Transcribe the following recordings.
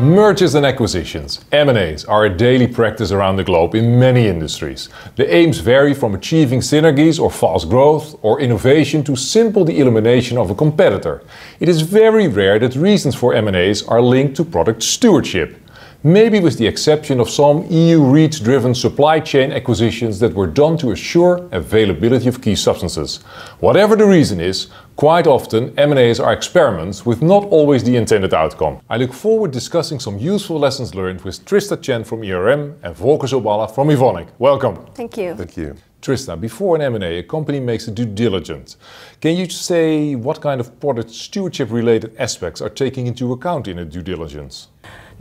Mergers and acquisitions, M&As, are a daily practice around the globe in many industries. The aims vary from achieving synergies or fast growth or innovation to simple the elimination of a competitor. It is very rare that reasons for M&As are linked to product stewardship maybe with the exception of some EU REACH-driven supply chain acquisitions that were done to assure availability of key substances. Whatever the reason is, quite often M&As are experiments with not always the intended outcome. I look forward discussing some useful lessons learned with Trista Chen from ERM and Volker Soballa from Evonik. Welcome. Thank you. Thank you. Trista, before an M&A, a company makes a due diligence. Can you say what kind of product stewardship related aspects are taken into account in a due diligence?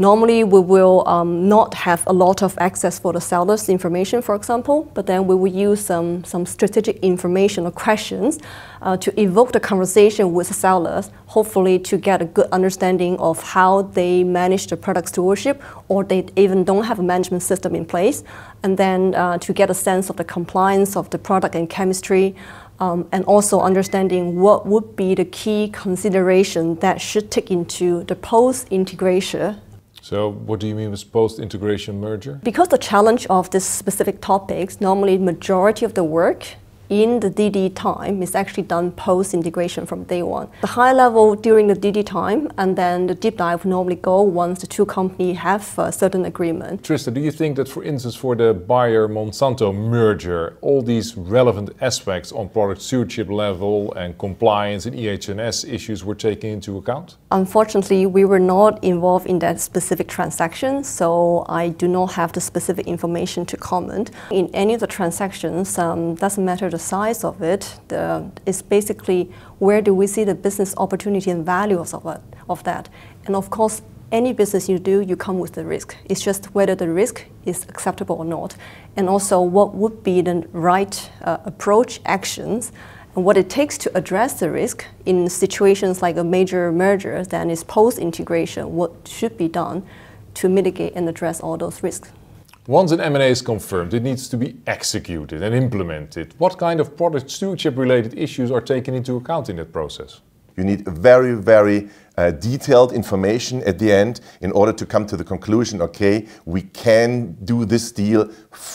Normally, we will um, not have a lot of access for the seller's information, for example, but then we will use some, some strategic information or questions uh, to evoke the conversation with the sellers, hopefully to get a good understanding of how they manage the product stewardship or they even don't have a management system in place, and then uh, to get a sense of the compliance of the product and chemistry, um, and also understanding what would be the key consideration that should take into the post-integration so what do you mean with post-integration merger? Because the challenge of this specific topics, normally majority of the work in the DD time is actually done post integration from day one. The high level during the DD time, and then the deep dive normally go once the two companies have a certain agreement. Trista, do you think that, for instance, for the Bayer Monsanto merger, all these relevant aspects on product stewardship level and compliance and EH&S issues were taken into account? Unfortunately, we were not involved in that specific transaction, so I do not have the specific information to comment. In any of the transactions, um, doesn't matter the size of it the, is basically where do we see the business opportunity and value of, of that. And of course, any business you do, you come with the risk. It's just whether the risk is acceptable or not. And also what would be the right uh, approach, actions, and what it takes to address the risk in situations like a major merger, then is post-integration, what should be done to mitigate and address all those risks. Once an M&A is confirmed, it needs to be executed and implemented. What kind of product stewardship related issues are taken into account in that process? You need very, very uh, detailed information at the end in order to come to the conclusion, okay, we can do this deal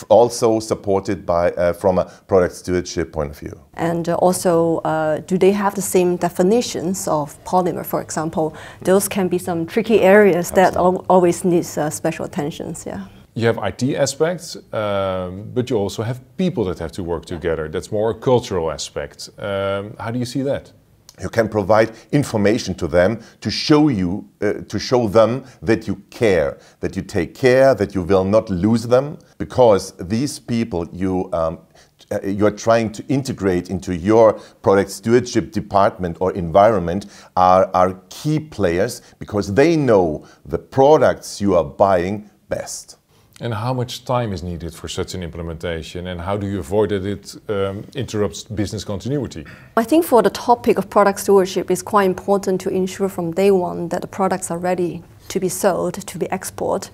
also supported by uh, from a product stewardship point of view. And uh, also, uh, do they have the same definitions of polymer, for example? Those can be some tricky areas Absolutely. that al always need uh, special attentions, yeah you have IT aspects, um, but you also have people that have to work together. That's more a cultural aspect. Um, how do you see that? You can provide information to them to show you, uh, to show them that you care, that you take care, that you will not lose them, because these people you um, uh, you are trying to integrate into your product stewardship department or environment are, are key players because they know the products you are buying best. And how much time is needed for such an implementation and how do you avoid that it um, interrupts business continuity? I think for the topic of product stewardship, it's quite important to ensure from day one that the products are ready to be sold, to be exported.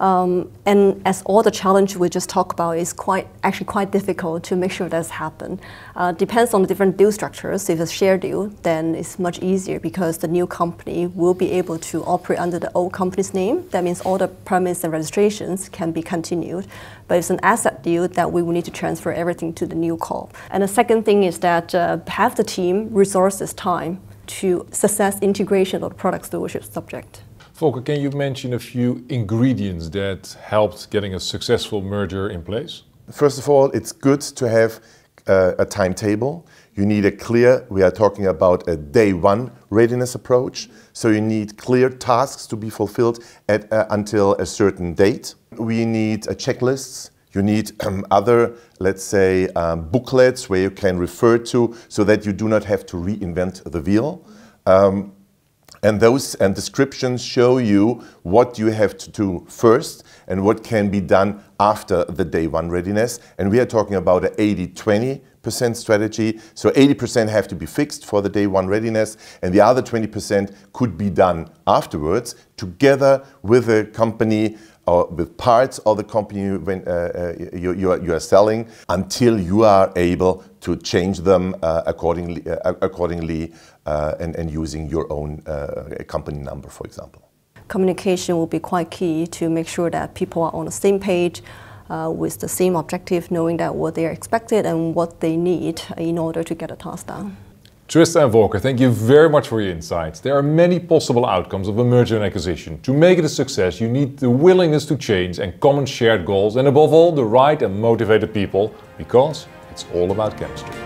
Um, and as all the challenge we just talked about is quite actually quite difficult to make sure that's happen. Uh, depends on the different deal structures. If it's a share deal, then it's much easier because the new company will be able to operate under the old company's name. That means all the permits and registrations can be continued. But it's an asset deal, that we will need to transfer everything to the new corp. And the second thing is that uh, have the team resources time to success integration of the product stewardship subject. Volker, can you mention a few ingredients that helped getting a successful merger in place? First of all, it's good to have uh, a timetable. You need a clear, we are talking about a day one readiness approach. So you need clear tasks to be fulfilled at, uh, until a certain date. We need uh, checklists. You need um, other, let's say, um, booklets where you can refer to so that you do not have to reinvent the wheel. Um, and those and descriptions show you what you have to do first and what can be done after the day one readiness. And we are talking about an 80-20 percent strategy. So 80% have to be fixed for the day one readiness, and the other 20% could be done afterwards together with a company or with parts of the company when, uh, uh, you, you, are, you, are, selling until you are able to change them uh, accordingly, uh, accordingly uh, and, and using your own uh, company number, for example. communication will be quite key to make sure that people are on the same page uh, with the same objective, knowing that what they are expected and what they need in order to get a task done. Trista and Volker, thank you very much for your insights. There are many possible outcomes of a merger and acquisition. To make it a success, you need the willingness to change and common shared goals, and above all, the right and motivated people, because it's all about chemistry.